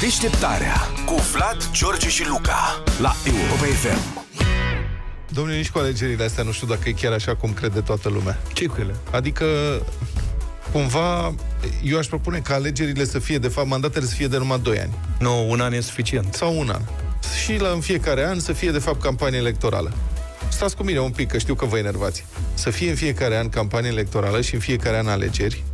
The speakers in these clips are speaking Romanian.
Deșteptarea cu Vlad, George și Luca la Europa FM. Domnule, nici cu alegerile astea nu știu dacă e chiar așa cum crede toată lumea. ce cu ele? Adică, cumva, eu aș propune ca alegerile să fie, de fapt, mandatele să fie de numai 2 ani. Nu, un an e suficient. Sau un an. Și la în fiecare an să fie, de fapt, campanie electorală. Stați cu mine un pic, că știu că vă enervați. Să fie în fiecare an campanie electorală și în fiecare an alegeri,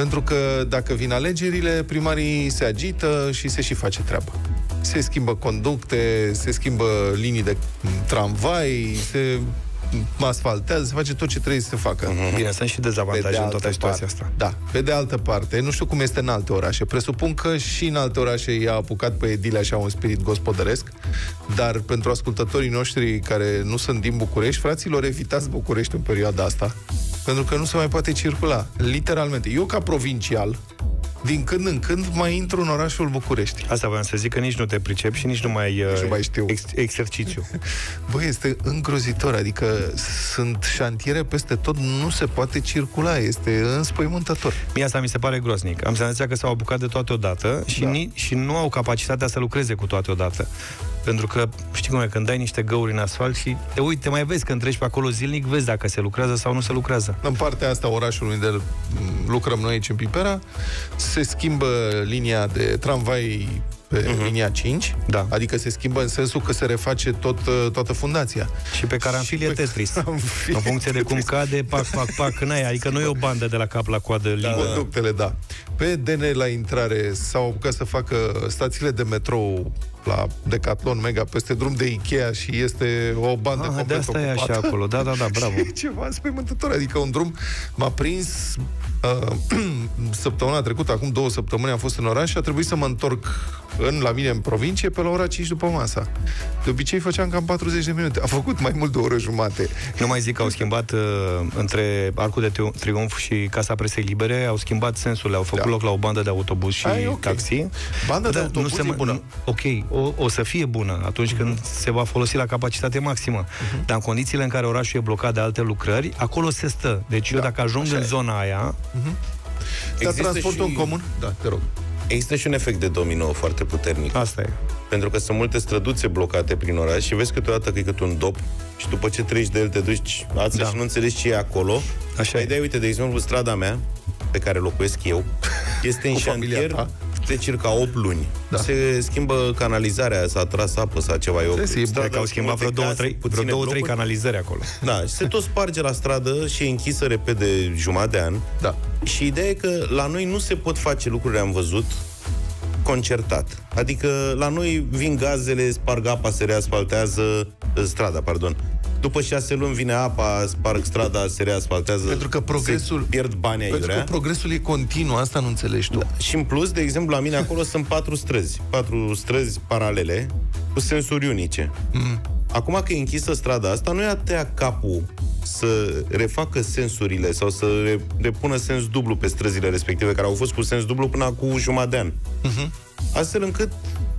pentru că dacă vin alegerile, primarii se agită și se și face treaba. Se schimbă conducte, se schimbă linii de tramvai, se asfaltează, se face tot ce trebuie să se facă. Bine, sunt și dezavantaje în toată situația parte, asta. Da. Pe de altă parte, nu știu cum este în alte orașe. Presupun că și în alte orașe i-a apucat pe Edile așa un spirit gospodăresc, dar pentru ascultătorii noștri care nu sunt din București, fraților, evitați București în perioada asta, pentru că nu se mai poate circula. Literalmente. Eu, ca provincial, din când în când mai intru în orașul București. Asta voiam să zic că nici nu te pricep și nici nu mai, uh, nu mai știu. Ex- exercițiu. Băi, este îngrozitor, adică sunt șantiere peste tot, nu se poate circula, este înspăimântător. Mie asta mi se pare groznic. Am senzația că s-au apucat de toate odată și, Da. ni- și nu au capacitatea să lucreze cu toate odată. Pentru că, știi cum e, când dai niște găuri în asfalt și te uite, mai vezi când treci pe acolo zilnic, vezi dacă se lucrează sau nu se lucrează. În partea asta orașului unde m, lucrăm noi aici în Pipera, se schimbă linia de tramvai pe uh-huh. linia 5, Da. adică se schimbă în sensul că se reface tot, uh, toată fundația. Și pe caranfil e pe Tetris. caranfil În funcție de cum cade, pac, pac, pac, în aia. Adică nu e o bandă de la cap la coadă Da. lină. Conductele, da. Pe DN la intrare s-au apucat să facă stațiile de metrou la Decathlon Mega peste drum de Ikea și este o bandă Ah, de complet asta e ocupată. așa acolo. Da, da, da, bravo. E ceva înspăimântător, adică un drum m-a prins uh, săptămâna trecută, acum două săptămâni am fost în oraș și a trebuit să mă întorc în, la mine în provincie pe la ora 5 după masa. De obicei făceam cam 40 de minute. A făcut mai mult de o oră jumate. Nu mai zic că au schimbat uh, între Arcul de Tri- Triunf și Casa Presei Libere, au schimbat sensurile, au făcut Da. loc la o bandă de autobuz și Aia e ok. taxi. Banda de Da, autobuz e mă- bună. nu- Ok, o, o să fie bună atunci când se va folosi la capacitate maximă. Mhm. Dar în condițiile în care orașul e blocat de alte lucrări, acolo se stă. Deci eu Da, dacă ajung așa în e. zona aia, Dar Există transportul și- în comun? Da, te rog. Există și un efect de domino foarte puternic. asta e. Pentru că sunt multe străduțe blocate prin oraș și vezi câteodată că e cât un dop și după ce treci de el te duci ață Da. și nu înțelegi ce e acolo. Așa Păi e. de uite, de exemplu, strada mea, pe care locuiesc eu, este în Cu familia șantier ta. de circa 8 luni. Da. Se schimbă canalizarea, s-a tras apă sau ceva. E o Trebuie să iei stradă Cred că au cu schimbat multe vreo două, case, trei, puține vreo două, trei blocuri. canalizări acolo. Da, și se tot sparge la stradă și e închisă repede jumătate de an. Da. Și ideea e că la noi nu se pot face lucruri, am văzut, concertat. Adică la noi vin gazele, sparg apa, se reasfaltează uh, strada, pardon. După șase luni vine apa, sparg strada, se reasfaltează. Pentru că progresul- Se pierd bani Pentru că aiurea. progresul e continuu, asta nu înțelegi tu. Da. Și în plus, de exemplu, la mine acolo sunt patru străzi. Patru străzi paralele cu sensuri unice. Mm. Acum că e închisă strada asta, nu i-a tăiat capul să refacă sensurile sau să re- repună sens dublu pe străzile respective, care au fost cu sens dublu până cu jumătate de an. Uh-huh. Astfel încât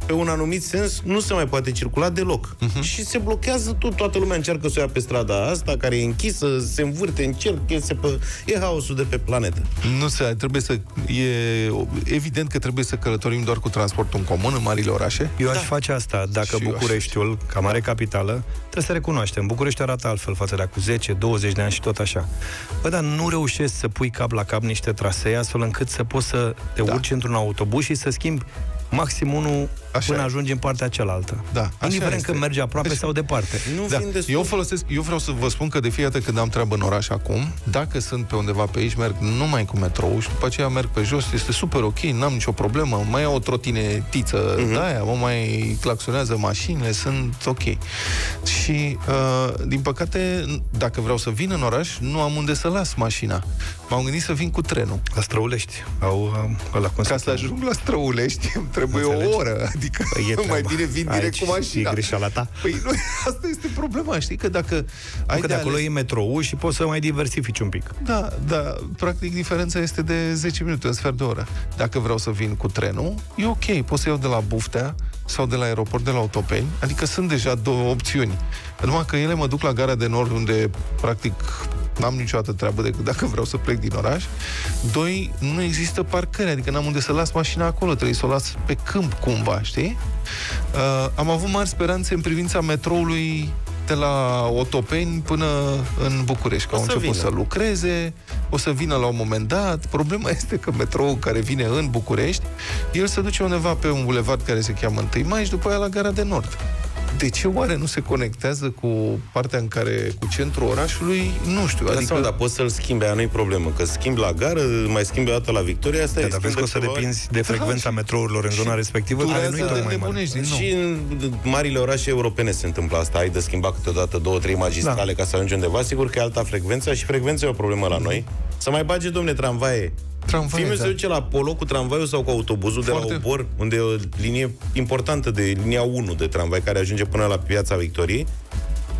pe un anumit sens nu se mai poate circula deloc. Uh-huh. Și se blochează tot, toată lumea încearcă să o ia pe strada asta, care e închisă, se învârte în cerc, e, se pe, e haosul de pe planetă. Nu se, trebuie să, e evident că trebuie să călătorim doar cu transportul în comun în marile orașe. Eu aș face asta dacă Și eu aș Bucureștiul, ca mare capitală, trebuie să recunoaștem. București arată altfel față de acum 10-20 de ani și tot așa. Bă, dar nu reușești să pui cap la cap niște trasee astfel încât să poți să te Da. urci într-un autobuz și să schimbi maxim unul Așa până e. ajungi în partea cealaltă. Da, așa Indiferent este. că mergi aproape Așa. sau departe. Nu Da. vin destul. Eu folosesc, eu vreau să vă spun că de fiecare dată când am treabă în oraș acum, dacă sunt pe undeva pe aici, merg numai cu metrou și după aceea merg pe jos, este super ok, n-am nicio problemă, mai iau o trotinetiță Mhm. uh-huh. de aia, mă mai claxonează mașinile, sunt ok. Și, uh, din păcate, dacă vreau să vin în oraș, nu am unde să las mașina. M-am gândit să vin cu trenul. La străulești. Au, um, ăla cum Ca se să ajung la Străulești, îmi trebuie Înțelegi? o oră. Adică Păi e mai treaba. bine vin direct Aici cu mașina. e greșeala ta. Păi nu, asta este problema, știi? Că dacă ai Că de acolo ales- e metrou și poți să mai diversifici un pic. Da, da, practic diferența este de 10 minute, un sfert de oră. Dacă vreau să vin cu trenul, e ok, pot să iau de la Buftea sau de la aeroport de la Autopeni, adică sunt deja două opțiuni. Numai că ele mă duc la gara de nord, unde practic n-am niciodată treabă decât dacă vreau să plec din oraș. Doi, nu există parcări, adică n-am unde să las mașina acolo, trebuie să o las pe câmp cumva, știi? Uh, am avut mari speranțe în privința metroului de la Otopeni până în București, că O au să început vină. să lucreze, o să vină la un moment dat. Problema este că metroul care vine în București, el se duce undeva pe un bulevard care se cheamă 1 mai și după aia la Gara de Nord. De ce oare nu se conectează cu partea în care, cu centrul orașului? Nu știu. Adică... Adică, Seama, dar poți să-l schimbi, aia nu-i problemă. Că schimbi la gară, mai schimbi o dată la Victoria, asta Da, e dar vezi că o să depinzi de frecvența metrourilor în zona respectivă, care nu e durează de tocmai mare. nebunești din nou. Și în marile orașe europene se întâmplă asta. Ai de schimba câteodată două, trei magistrale da. ca să ajungi undeva. Sigur că e alta frecvență și frecvența e o problemă la noi. Să mai bage, domne, tramvaie. Tramvaie, Filmul da. se duce la Polo cu tramvaiul sau cu autobuzul Foarte- de la Obor, unde e o linie importantă de linia 1 de tramvai care ajunge până la Piața Victoriei.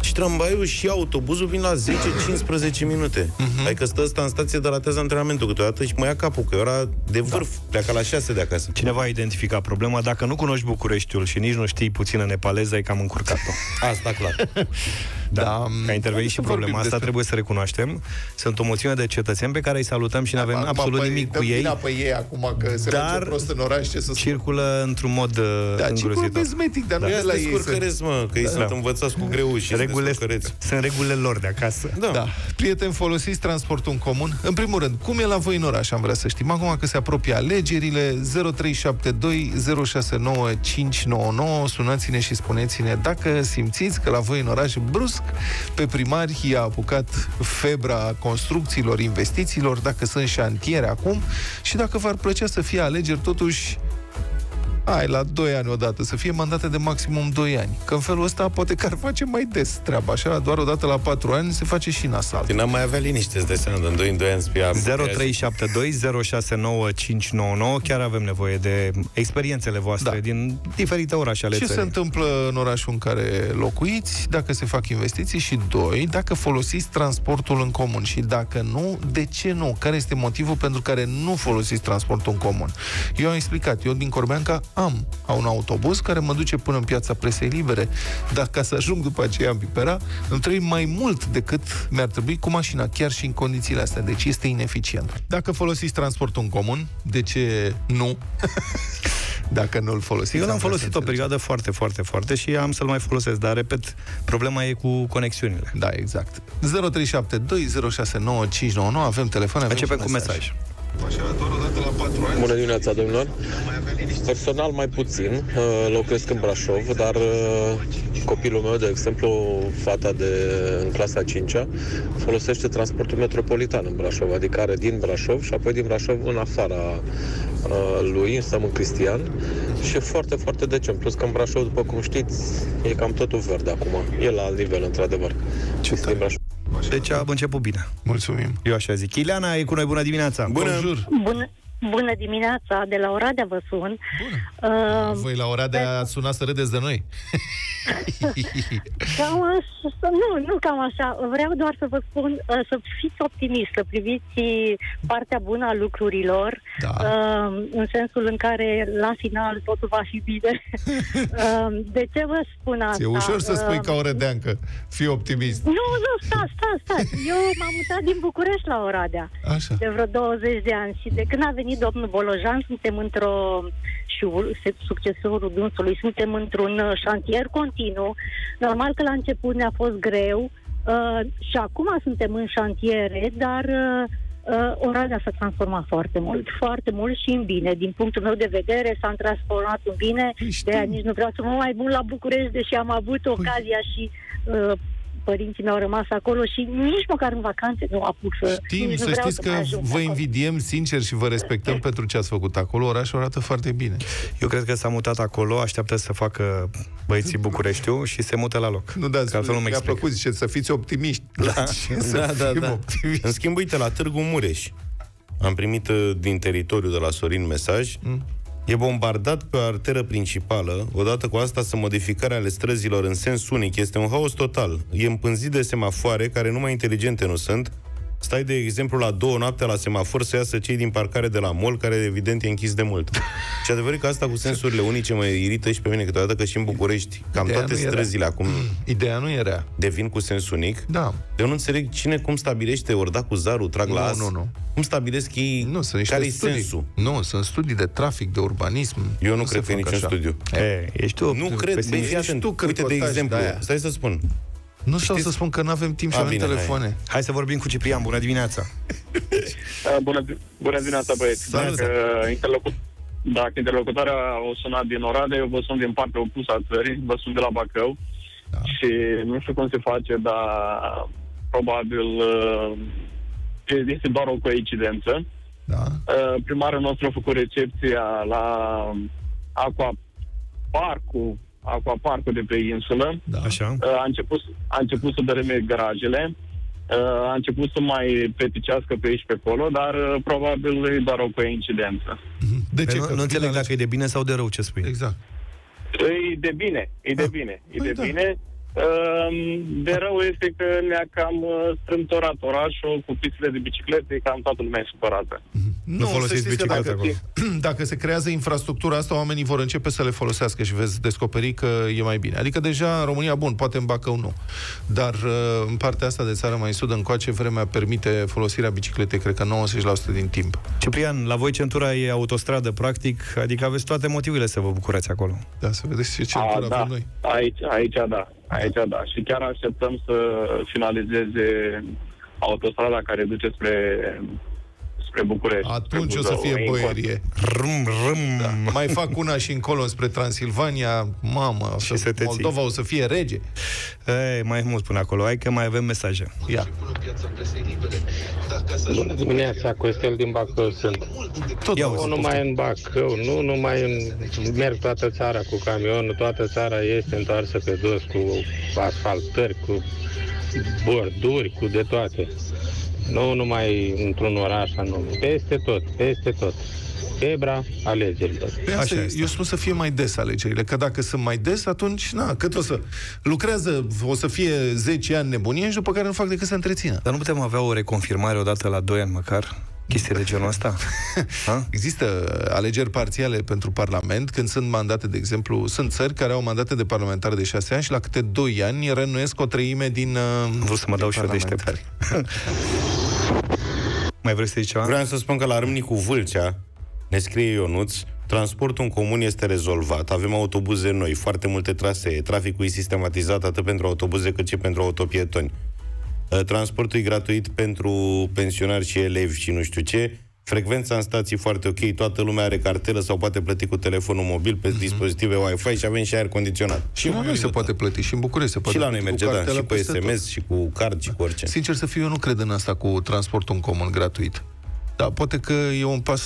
Și tramvaiul și autobuzul vin la 10-15 minute. Uh-huh. Adică stă ăsta în stație de ratează antrenamentul câteodată și mă ia capul, că e ora de vârf, da. pleacă la 6 de acasă. Cineva a identificat problema. Dacă nu cunoști Bucureștiul și nici nu știi puțină nepaleză, ai cam încurcat-o. Asta clar. Da, Da, că a intervenit și să vorbim problema asta, despre- trebuie să recunoaștem. Sunt o mulțime de cetățeni pe care îi salutăm și nu avem absolut păi, nimic cu dăm ei. vina pe ei acum că se Dar merge prost în oraș, ce să spun. Circulă într-un mod uh, Da, ci îngrozitor. cosmetic, dar nu Ia e la să ei să... descurcăreți, mă, că ei sunt Da. învățați cu greu și Regulile, descurcăreți. sunt regulile lor de acasă. Da. Da. Prieteni, folosiți transportul în comun? În primul rând, cum e la voi în oraș, am vrea să știm. Acum că se apropie alegerile, 0372 069 599, sunați-ne și spuneți-ne dacă simțiți că la voi în oraș brusc pe primari i-a apucat febra construcțiilor, investițiilor, dacă sunt șantiere acum și dacă v-ar plăcea să fie alegeri totuși Hai, la 2 ani odată, să fie mandate de maximum 2 ani. Că în felul ăsta poate că ar face mai des treaba. Așa, doar o dată la 4 ani se face și nasal. N-am mai avea liniște, îți dai seama, de în 2 în 2 ani spia 0372 069 599 Chiar avem nevoie de experiențele voastre Da. din diferite orașe ale Ce se țării. întâmplă în orașul în care locuiți, dacă se fac investiții și, doi, dacă folosiți transportul în comun și dacă nu, de ce nu? Care este motivul pentru care nu folosiți transportul în comun? Eu am explicat, eu din Corbeanca am un autobuz care mă duce până în piața presei libere, dar ca să ajung după aceea în Pipera, îmi trebuie mai mult decât mi-ar trebui cu mașina, chiar și în condițiile astea. Deci este ineficient. Dacă folosiți transportul în comun, de ce nu? dacă nu-l folosiți. Eu l-am am vrea să folosit o înțelegem. perioadă foarte, foarte, foarte și am să-l mai folosesc, dar, repet, problema e cu conexiunile. Da, exact. 0372069599, avem telefon, avem Începem și cu mesaj. Bună dimineața, domnilor! Personal mai puțin, uh, locuiesc în Brașov, dar uh, copilul meu, de exemplu, fata de în clasa 5 folosește transportul metropolitan în Brașov, adică are din Brașov și apoi din Brașov în afara uh, lui, stăm în Cristian și e foarte, foarte decent. Plus că în Brașov, după cum știți, e cam totul verde acum. E la alt nivel, într-adevăr. Ce Este din Brașov. Deci a început bine. Mulțumim. Eu așa zic. Ileana e cu noi, bună dimineața! Bună! Bonjour. Bună, bună dimineața, de la Oradea vă sun. Uh, Voi la ora de a suna să râdeți de noi. cam așa, nu, nu cam așa. Vreau doar să vă spun uh, să fiți optimiști, să priviți partea bună a lucrurilor, Da. uh, în sensul în care la final totul va fi bine. uh, de ce vă spun asta? E ușor să spui Uh, ca o rădeancă. Fii optimist. Nu, nu, stați, stați, stați. Eu m-am mutat din București la Oradea. Așa. de vreo 20 de ani și de când a venit domnul Bolojan suntem într-o și ur- se- succesorul dânsului suntem într-un uh, șantier continuu. Normal că la început ne-a fost greu uh, și acum suntem în șantiere, dar uh, uh, Oradea s-a transformat foarte mult, foarte mult și în bine. Din punctul meu de vedere s-a transformat în bine, Păi știu. de aia nici nu vreau să mă mai mult la București, deși am avut ocazia și uh, părinții mei au rămas acolo și nici măcar în vacanțe nu apuc să... Știm, nici nu să vreau știți mai că ajung vă acolo. invidiem sincer și vă respectăm pentru ce ați făcut acolo. Orașul arată foarte bine. Eu cred că s-a mutat acolo, așteaptă să facă băieții Bucureștiu și se mută la loc. Nu dați, Că altfel nu mi mi-a explic. plăcut, ziceți, să fiți optimiști. Da, să Da, da, fim da. optimiști. În schimb, uite, la Târgu Mureș am primit uh, din teritoriu de la Sorin mesaj. Mm. E bombardat pe o arteră principală. Odată cu asta, să modificarea ale străzilor în sens unic este un haos total. E împânzit de semafoare, care numai inteligente nu sunt. Stai, de exemplu, la două noaptea la semafor să iasă cei din parcare de la mall, care evident e închis de mult. și adevărat că asta cu sensurile unice mă irită și pe mine câteodată că și în București, cam Ideea toate nu era. străzile acum Ideea nu era. devin cu sens unic. Da. Eu nu înțeleg cine cum stabilește, ori da cu zarul, trag la Nu, as. nu, nu. Cum stabilesc ei Nu, sunt niște care e studii. sensul? Nu, sunt studii de trafic, de urbanism. Eu nu, se cred că e fac niciun așa. studiu. E, ești tu Nu cred, băi, pesimist. fii atent. tu Uite, de cârcotaj exemplu, de-aia. stai să spun. Nu stau Știți- să spun că nu avem timp și A, avem bine, hai. telefoane. Hai să vorbim cu Ciprian. Bună dimineața! Uh, Bună, bună dimineața, băieți. Salut. Dacă, interlocu- dacă interlocutoarea o sunat din Oradea, eu vă sun din partea opusă a țării, vă sun de la Bacău da. și nu știu cum se face, dar probabil uh, este doar o coincidență. Da. Uh, Primarul nostru a făcut recepția la Aqua Parcul, Aqua Parcul de pe insulă. Da. Așa? Uh, a început, a început să dărâme garajele, uh, a început să mai peticească pe aici pe acolo, dar uh, probabil e doar o coincidență. De Păi ce? nu, Că nu înțeleg prin dacă e de bine sau de rău ce spui. Exact. E de bine, e de Ah, bine, e păi de da. bine. Uh, De rău este că ne-a cam uh, strâmtorat orașul cu pistele de biciclete, cam toată lumea e supărată. Nu să folosiți știți că bicicleta dacă, acolo. dacă se creează infrastructura asta, oamenii vor începe să le folosească și veți descoperi că e mai bine. Adică deja în România, bun, poate în Bacău nu. Dar uh, în partea asta de țară mai sud, încoace, vremea permite folosirea bicicletei, cred că 90% din timp. Ciprian, la voi centura e autostradă, practic, adică aveți toate motivele să vă bucurați acolo. Da, să vedeți ce A, centură da, avem noi. aici, aici da, aici da. Și chiar așteptăm să finalizeze autostrada care duce spre, spre București. Atunci spre o să Buzău, fie e încolo. boierie. Râm, râm. Da. Mai fac una și încolo spre Transilvania. Mamă, Și să, să te ții. Moldova o să fie rege. Ei, mai mult până acolo, hai că mai avem mesaje. Ia. Bună dimineața, Costel din Bacău sunt. Tot Ia auzi. Nu numai în Bacău, nu numai în... Merg toată țara cu camionul, toată țara este întoarsă pe dos cu asfaltări, cu borduri, cu de toate. Nu numai într-un oraș anume, peste tot, peste tot. Febra alegerilor. Pe asta, Așa este. eu spun să fie mai des alegerile, că dacă sunt mai des, atunci, na, cât o să lucrează, o să fie 10 ani nebunie și după care nu fac decât să întrețină. Dar nu putem avea o reconfirmare odată la 2 ani măcar? Chestii de genul ăsta? Ha? Există alegeri parțiale pentru Parlament, când sunt mandate, de exemplu, sunt țări care au mandate de parlamentar de 6 ani și la câte 2 ani renuiesc o treime din uh, Vreau să mă dau și eu deștept. parlamentari. Mai vrei să zici ceva? Vreau să spun că la Râmnicu Vâlcea, ne scrie Ionuț, transportul în comun este rezolvat, avem autobuze noi, foarte multe trasee, traficul e sistematizat atât pentru autobuze cât și pentru autopietoni. Uh, Transportul e gratuit pentru pensionari și elevi și nu știu ce, frecvența în stații foarte ok, toată lumea are cartelă sau poate plăti cu telefonul mobil pe dispozitive Wi-Fi și avem și aer condiționat. Și la noi se poate plăti, și în București se poate Și la noi plăti merge, cu da, cartelă și pe peste tot. SMS, și cu card, și cu orice. Sincer să fiu, eu nu cred în asta cu transportul în comun gratuit. Dar poate că e un pas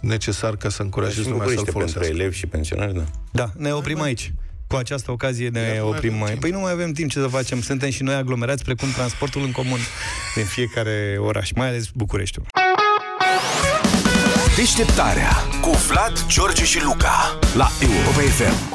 necesar ca să Și încurajezi în lumea să-l București pentru folosească. elevi și pensionari, da. Da, ne oprim aici. Cu această ocazie ne Iar nu mai oprim avem mai... timp. Păi nu mai avem timp ce să facem. Suntem și noi aglomerați precum transportul în comun din fiecare oraș, mai ales Bucureștiul. Deșteptarea cu Vlad, George și Luca la Europa FM.